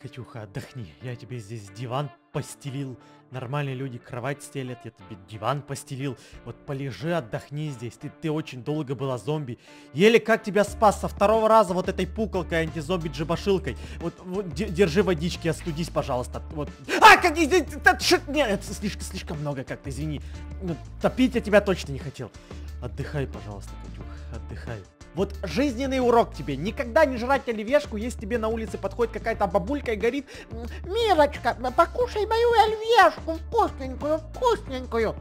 Катюха, отдохни. Я тебе здесь диван постелил. Нормальные люди кровать стелят, я тебе диван постелил. Вот полежи, отдохни здесь. Ты, ты очень долго была зомби. Еле как тебя спас со второго раза вот этой пуколкой антизомби джибашилкой. Вот, вот держи водички, остудись, пожалуйста. Вот. А, как здесь... Нет, слишком, слишком много как-то, извини. Ну, топить я тебя точно не хотел. Отдыхай, пожалуйста, Катюх, отдыхай. Вот жизненный урок тебе. Никогда не жрать оливьешку, если тебе на улице подходит какая-то бабулька и говорит Милочка, покушай мою оливьешку вкусненькую, вкусненькую.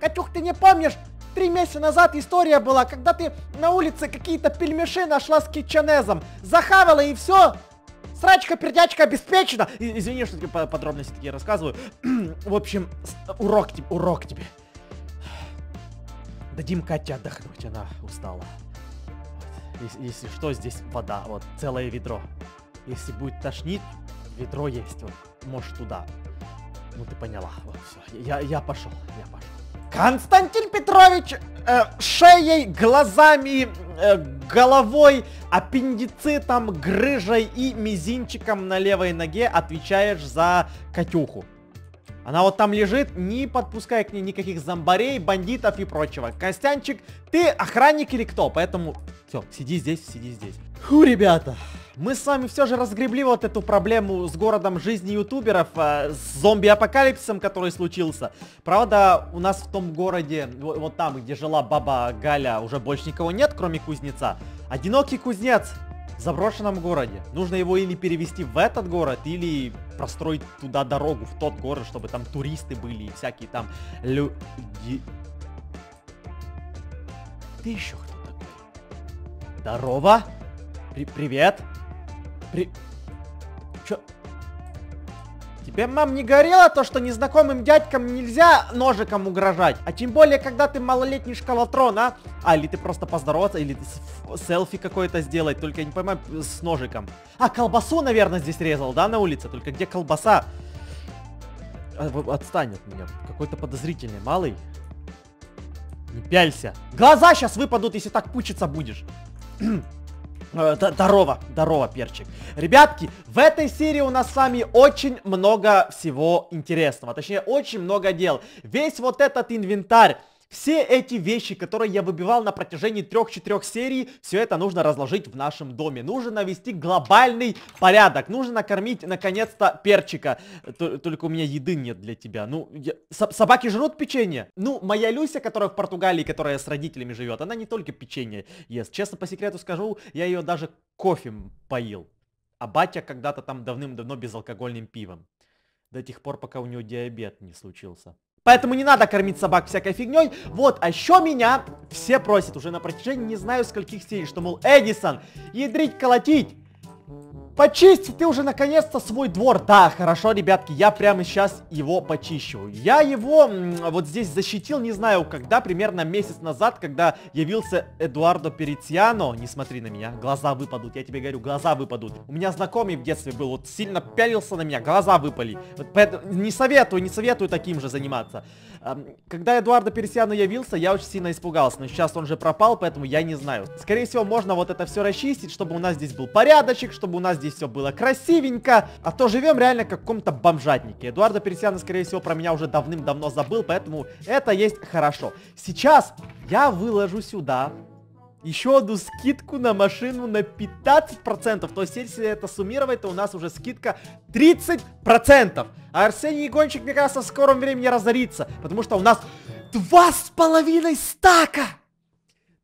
Катюх, ты не помнишь? Три месяца назад история была, когда ты на улице какие-то пельмеши нашла с китченезом. Захавала и все. Срачка, пердячка обеспечена. И, извини, что тебе подробности такие рассказываю. В общем, урок, тебе, урок тебе. Дадим Кате отдохнуть, она устала. Если, если что, здесь вода, вот, целое ведро. Если будет тошнить, ведро есть, вот, можешь туда. Ну, ты поняла, вот, все, я, я пошел, я пошел. Константин Петрович э, шеей, глазами, э, головой, аппендицитом, грыжей и мизинчиком на левой ноге отвечаешь за Катюху. Она вот там лежит, не подпуская к ней никаких зомбарей, бандитов и прочего. Костянчик, ты охранник или кто? Поэтому, все, сиди здесь, сиди здесь. Фу, ребята, мы с вами все же разгребли вот эту проблему с городом жизни ютуберов, э, с зомби-апокалипсисом, который случился. Правда, у нас в том городе, вот, вот там, где жила баба Галя, уже больше никого нет, кроме кузнеца. Одинокий кузнец заброшенном городе. Нужно его или перевести в этот город, или простроить туда дорогу, в тот город, чтобы там туристы были и всякие там люди. Ты еще кто такой? Здорово! При привет! При... Тебе, мам, не говорила то, что незнакомым дядькам нельзя ножиком угрожать? А тем более, когда ты малолетний шкалатрон, а? А, или ты просто поздороваться, или селфи какое-то сделать, только я не понимаю, с ножиком. А, колбасу, наверное, здесь резал, да, на улице? Только где колбаса? А, отстань от меня. Какой-то подозрительный, малый. Не пялься. Глаза сейчас выпадут, если так пучиться будешь. Э, здорово, здорово, перчик. Ребятки, в этой серии у нас с вами очень много всего интересного. Точнее, очень много дел. Весь вот этот инвентарь все эти вещи, которые я выбивал на протяжении трех-четырех серий, все это нужно разложить в нашем доме. Нужно навести глобальный порядок. Нужно накормить, наконец-то, перчика. Только у меня еды нет для тебя. Ну, я... собаки жрут печенье. Ну, моя Люся, которая в Португалии, которая с родителями живет, она не только печенье ест. Честно, по секрету скажу, я ее даже кофе поил. А батя когда-то там давным-давно безалкогольным пивом. До тех пор, пока у него диабет не случился. Поэтому не надо кормить собак всякой фигней. Вот, а еще меня все просят уже на протяжении не знаю скольких серий, что, мол, Эдисон, ядрить, колотить. Почисти ты уже наконец-то свой двор. Да, хорошо, ребятки, я прямо сейчас его почищу. Я его вот здесь защитил, не знаю когда, примерно месяц назад, когда явился Эдуардо Перициано. Не смотри на меня, глаза выпадут, я тебе говорю, глаза выпадут. У меня знакомый в детстве был, вот сильно пялился на меня, глаза выпали. Вот поэтому не советую, не советую таким же заниматься. Когда Эдуардо Персиано явился, я очень сильно испугался, но сейчас он же пропал, поэтому я не знаю. Скорее всего, можно вот это все расчистить, чтобы у нас здесь был порядочек, чтобы у нас здесь все было красивенько, а то живем реально как в каком-то бомжатнике. Эдуардо Персиано, скорее всего, про меня уже давным-давно забыл, поэтому это есть хорошо. Сейчас я выложу сюда еще одну скидку на машину на 15%. То есть, если это суммировать, то у нас уже скидка 30%. А Арсений Гонщик, мне кажется, в скором времени разорится. Потому что у нас два с половиной стака.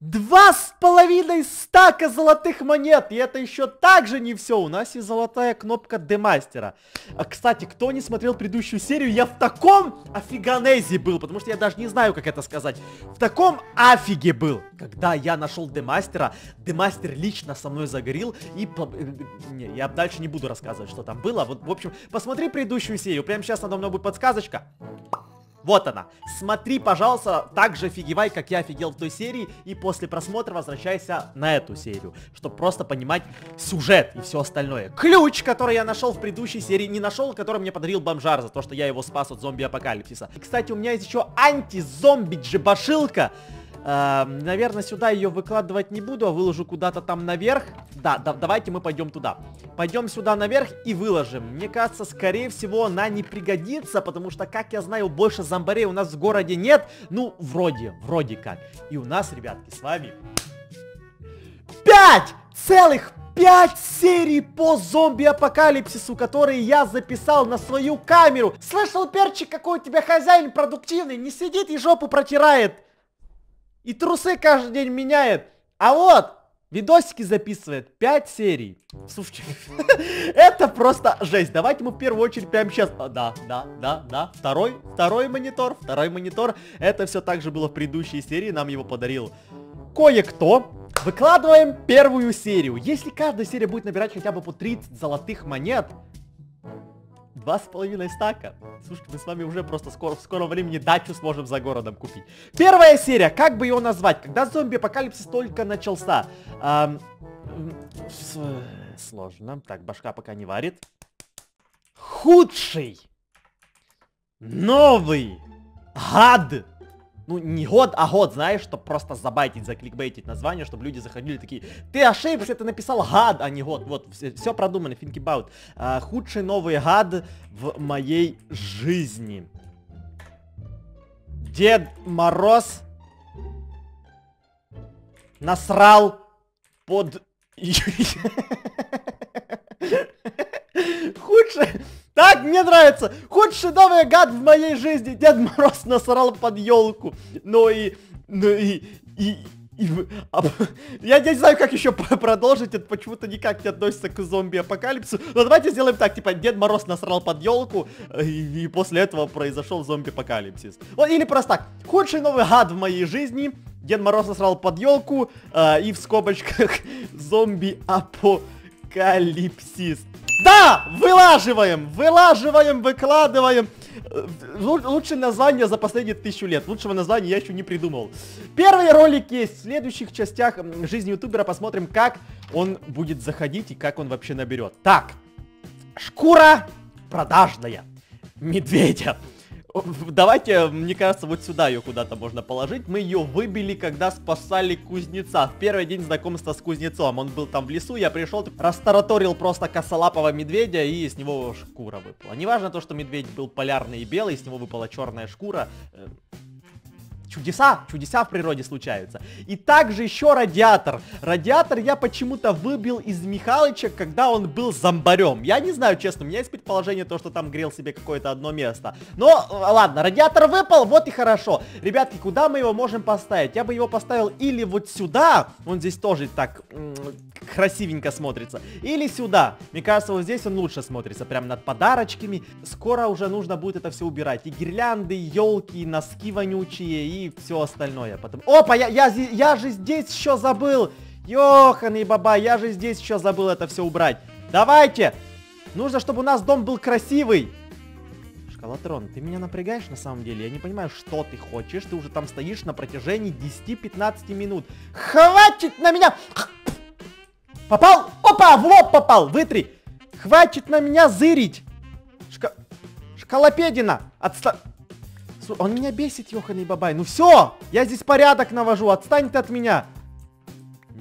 Два с половиной стака золотых монет. И это еще также не все. У нас есть золотая кнопка демастера. А, кстати, кто не смотрел предыдущую серию, я в таком офиганезе был. Потому что я даже не знаю, как это сказать. В таком афиге был. Когда я нашел демастера, демастер лично со мной загорел. И... Э, не, я дальше не буду рассказывать, что там было. Вот, в общем, посмотри предыдущую серию. Прямо сейчас надо мной будет подсказочка. Вот она. Смотри, пожалуйста, так же офигевай, как я офигел в той серии, и после просмотра возвращайся на эту серию, чтобы просто понимать сюжет и все остальное. Ключ, который я нашел в предыдущей серии, не нашел, который мне подарил бомжар за то, что я его спас от зомби-апокалипсиса. И, кстати, у меня есть еще анти-зомби-джебашилка, Э, наверное, сюда ее выкладывать не буду, а выложу куда-то там наверх. Да, да, давайте мы пойдем туда. Пойдем сюда наверх и выложим. Мне кажется, скорее всего, она не пригодится, потому что, как я знаю, больше зомбарей у нас в городе нет. Ну, вроде, вроде как. И у нас, ребятки, с вами... Пять целых 5 серий по зомби-апокалипсису, которые я записал на свою камеру. Слышал, перчик, какой у тебя хозяин продуктивный, не сидит и жопу протирает. И трусы каждый день меняет. А вот, видосики записывает 5 серий. Слушайте, это просто жесть. Давайте мы в первую очередь прямо сейчас... А, да, да, да, да. Второй, второй монитор, второй монитор. Это все также было в предыдущей серии, нам его подарил кое-кто. Выкладываем первую серию. Если каждая серия будет набирать хотя бы по 30 золотых монет, два с половиной стака. Слушайте, мы с вами уже просто скоро, в скором времени дачу сможем за городом купить. Первая серия, как бы ее назвать? Когда зомби-апокалипсис только начался? Эм, сложно. Так, башка пока не варит. Худший. Новый. Гад ну, не год, а год, знаешь, чтобы просто забайтить, закликбейтить название, чтобы люди заходили такие, ты ошибся, ты написал гад, а не год. Вот, все, все продумано, think about. А, худший новый гад в моей жизни. Дед Мороз насрал под... Худший... Так, мне нравится. Худший новый гад в моей жизни. Дед Мороз насрал под елку. Ну и... Ну и... и я не знаю, как еще продолжить, это почему-то никак не относится к зомби-апокалипсису. Но давайте сделаем так, типа, Дед Мороз насрал под елку, и, и после этого произошел зомби-апокалипсис. Вот, или просто так, худший новый гад в моей жизни, Дед Мороз насрал под елку, э, и в скобочках зомби-апокалипсис. Да! Вылаживаем! Вылаживаем, выкладываем! Э, лучшее название за последние тысячу лет. Лучшего названия я еще не придумал. Первый ролик есть. В следующих частях жизни ютубера посмотрим, как он будет заходить и как он вообще наберет. Так. Шкура продажная. Медведя. Давайте, мне кажется, вот сюда ее куда-то можно положить. Мы ее выбили, когда спасали кузнеца. В первый день знакомства с кузнецом. Он был там в лесу, я пришел, растараторил просто косолапого медведя, и с него шкура выпала. Неважно то, что медведь был полярный и белый, с него выпала черная шкура. Э, чудеса, чудеса в природе случаются. И также еще радиатор. Радиатор я почему-то выбил из Михалыча, когда он был зомбарем. Я не знаю, честно, у меня есть предположение, то, что там грел себе какое-то одно место. Но, ладно, радиатор выпал, вот и хорошо. Ребятки, куда мы его можем поставить? Я бы его поставил или вот сюда, он здесь тоже так красивенько смотрится, или сюда. Мне кажется, вот здесь он лучше смотрится, прям над подарочками. Скоро уже нужно будет это все убирать. И гирлянды, и елки, и носки вонючие, и все остальное. Потом... Опа, я, я, я же здесь еще забыл. Ёханый баба, я же здесь еще забыл это все убрать. Давайте. Нужно, чтобы у нас дом был красивый. Шкалатрон, ты меня напрягаешь на самом деле? Я не понимаю, что ты хочешь. Ты уже там стоишь на протяжении 10-15 минут. Хватит на меня! Попал? Опа, в лоб попал! Вытри! Хватит на меня зырить! Шка... Шкалопедина! Отста... Он меня бесит, ёханый бабай. Ну все, я здесь порядок навожу, отстань ты от меня.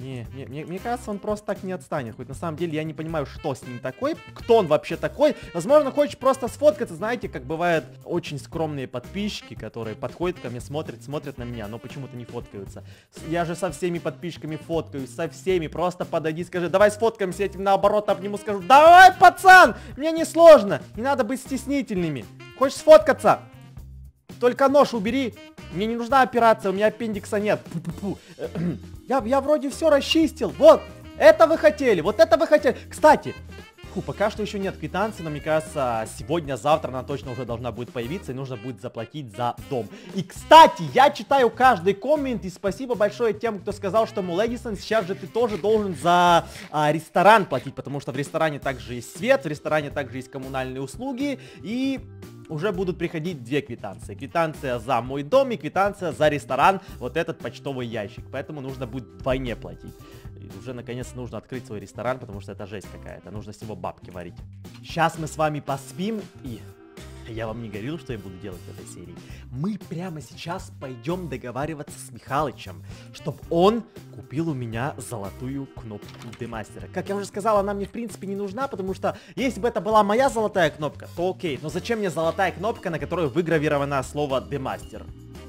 Не, не мне, мне кажется, он просто так не отстанет. Хоть на самом деле я не понимаю, что с ним такой, кто он вообще такой. Возможно, хочешь просто сфоткаться, знаете, как бывают очень скромные подписчики, которые подходят ко мне, смотрят, смотрят на меня, но почему-то не фоткаются. Я же со всеми подписчиками фоткаюсь, со всеми. Просто подойди, скажи, давай сфоткаемся, я тебе наоборот обниму, скажу, давай, пацан, мне не сложно, не надо быть стеснительными. Хочешь сфоткаться? Только нож убери. Мне не нужна операция, у меня аппендикса нет. Я, я вроде все расчистил. Вот, это вы хотели, вот это вы хотели. Кстати, фу, пока что еще нет квитанции, но мне кажется, сегодня-завтра она точно уже должна будет появиться, и нужно будет заплатить за дом. И, кстати, я читаю каждый коммент, и спасибо большое тем, кто сказал, что, мол, Эдисон, сейчас же ты тоже должен за а, ресторан платить, потому что в ресторане также есть свет, в ресторане также есть коммунальные услуги, и уже будут приходить две квитанции. Квитанция за мой дом и квитанция за ресторан, вот этот почтовый ящик. Поэтому нужно будет вдвойне платить. И уже наконец нужно открыть свой ресторан, потому что это жесть какая-то. Нужно всего бабки варить. Сейчас мы с вами поспим и Я вам не говорил, что я буду делать в этой серии. Мы прямо сейчас пойдем договариваться с Михалычем, чтобы он купил у меня золотую кнопку демастера. Как я уже сказал, она мне в принципе не нужна, потому что если бы это была моя золотая кнопка, то окей. Но зачем мне золотая кнопка, на которой выгравировано слово демастер?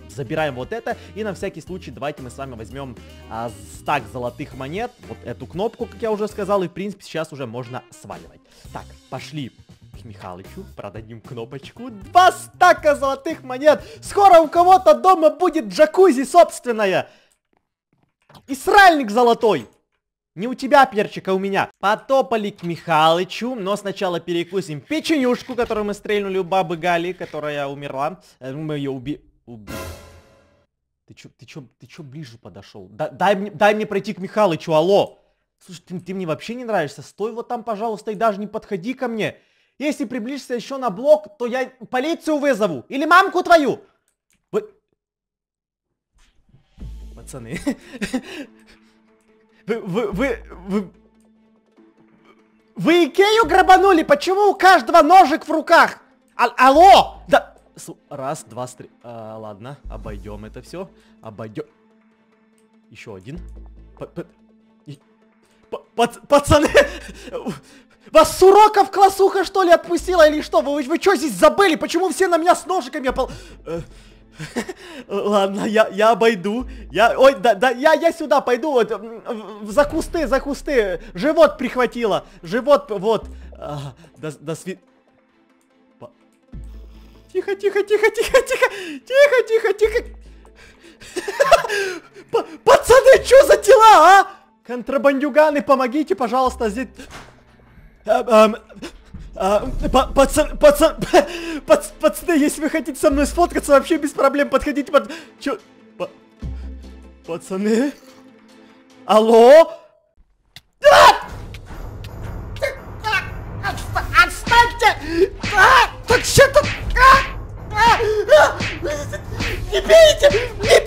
Забираем вот это, и на всякий случай давайте мы с вами возьмем а, стак золотых монет, вот эту кнопку, как я уже сказал, и в принципе сейчас уже можно сваливать. Так, пошли к Михалычу, продадим кнопочку. Два стака золотых монет! Скоро у кого-то дома будет джакузи собственная! И сральник золотой! Не у тебя, перчик, а у меня. Потопали к Михалычу, но сначала перекусим печенюшку, которую мы стрельнули у бабы Гали, которая умерла. Э, мы ее уби... уби... Ты чё, ты чё, ты чё ближе подошел? Да, дай, мне, дай мне пройти к Михалычу, алло! Слушай, ты, ты мне вообще не нравишься. Стой вот там, пожалуйста, и даже не подходи ко мне. Если приблизишься еще на блок, то я полицию вызову. Или мамку твою. Вы... Пацаны. Вы, вы, вы, вы... Вы Икею грабанули? Почему у каждого ножик в руках? А алло! Да... Раз, два, три... А, ладно, обойдем это все. Обойдем... Еще один. П -п Пацаны! Вас с уроков классуха что ли отпустила или что? Вы, вы что здесь забыли? Почему все на меня с ножиками пол... Э, ладно, я, я обойду. Я, ой, да, да, я, я сюда пойду, вот, за кусты, за кусты. Живот прихватило. Живот, вот. А, до, до сви... Тихо, тихо, тихо, тихо, тихо, тихо, тихо, тихо. Пацаны, что за дела, а? Контрабандюганы, помогите, пожалуйста, здесь... Пацан, пацан, пацаны, если вы хотите со мной сфоткаться, вообще без проблем подходите под... Чё? Пацаны? Алло? Отстаньте! А, так что тут? Не бейте! Не